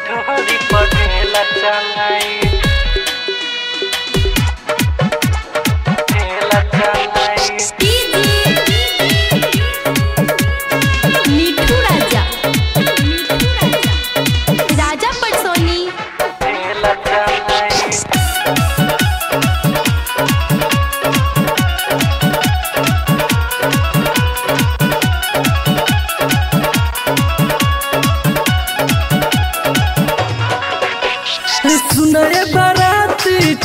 पढ़ेला चलाई ढेला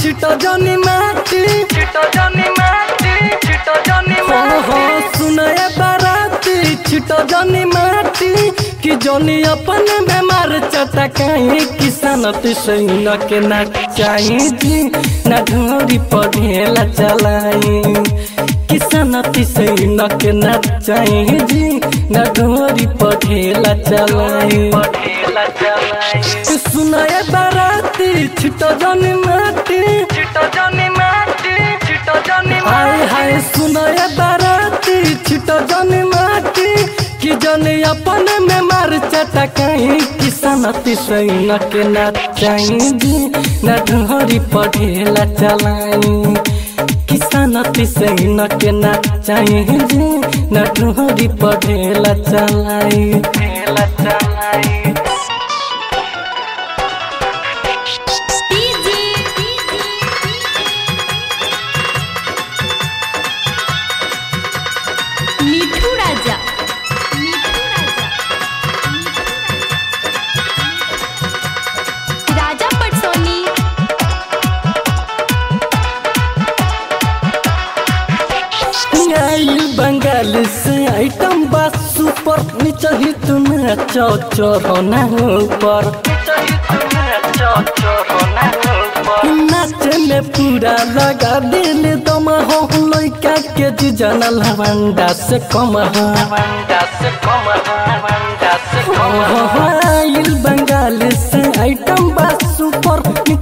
छिटो जनी माटी छिटो जनी माटी छिटो जनी हो हो माटी सुनरे बाराती। छिटो जनी माटी कि जनी अपन बेमार चटकाई किसान तिसैन के ना चाही। जी ना ढोरी पढ़ेला चलाई किसान तिसैन के ना चाही जी। ना ढोरी पढ़ेला चलाई पढ़ेला चलाई सुनरे बाराती छिटो जनी माटी जनी माटी जनी हाय हाय बाराती छिटो जन माटी। कि जन अपन में मार चटकाई किसान तिसैन के ना चाही जी ना ढोरी पढ़ेला चलाई किसान तिसैन के ना चाही ना ढोरी पढ़ेला चलाई बंगाल से आइटम बस सुपर नीचे ही तुम्हें चौचर चाहिए तुम्हें होना ऊपर नाचे में पूरा लगा दिल दम हो लइका के जीजन लवंडा से कम हो वंडा से कम वंडा से कम आइल बंगाल से आइटम बस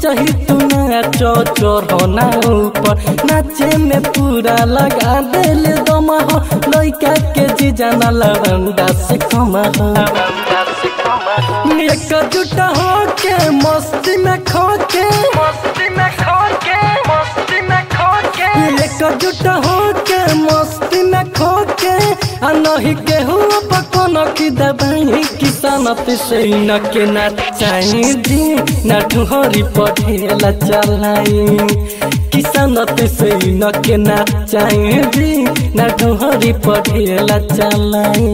सुपर चाहिए तुम्हें चौचर ना ऊपर नाचे में पूरा लगा दिल दम हो लइका के जीजन लवंडा से कम हो कम एकजुट हो के मस्ती में खो के मस्ती में खो के मस्ती में खो के एकजुट हो के मस्ती में खो के आ नहीं के हो नकी दबाई किसान पिसैन के नचाई जी नठुहरी पठेला चलाई किसान पिसैन के नचाई जी नठुहरी पठेला चलाई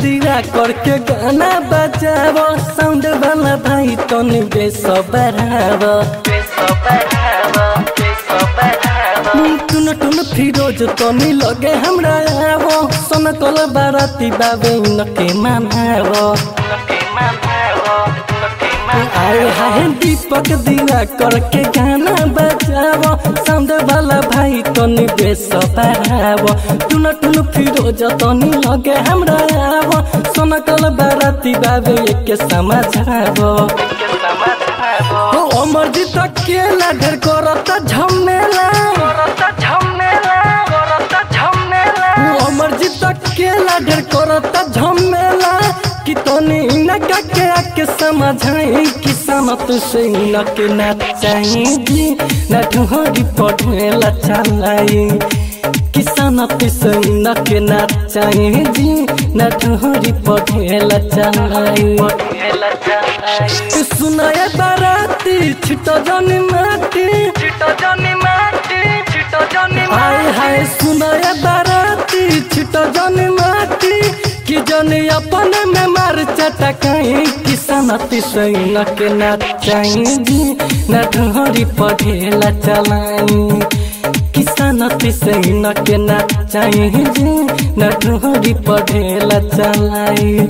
दिया करके गाना बजावो साउंड वाला भाई तनी बेस बढ़ावो टुन टुन फिरोज तनी लगे हमरा आवो सन कल बाराती बाबे नके मनावो आए हाय दीपक दिया करके गाना बजावो साउंड वाला भाई तनी लगे हमरा आवो कल बाराती बाबे के समझावो के अमरजीत अकेला ढेर करता झमेला। अमरजीत अकेला ढेर करता झमेला। कि तनी के आके कि समत से इनके ना चाही जी ना ढोरी पढ़ेला चलाई किसानत से इनके ना चाही जी ना ढोरी पढ़ेला चलाई ढेला चलाई सुनाए बाराती, छिटो जनी माटी। छिटो जनी माटी छिटो जनी हाय हाय, सुनाए बाराती, छिटो जनी माटी। जनी अपन में मार चटकाई किसान तिसैन के ना चाही जी ना ढोरी पढ़ेला चलाई किसान तिसैन के नचाई ढोरी पढ़ेला चलाई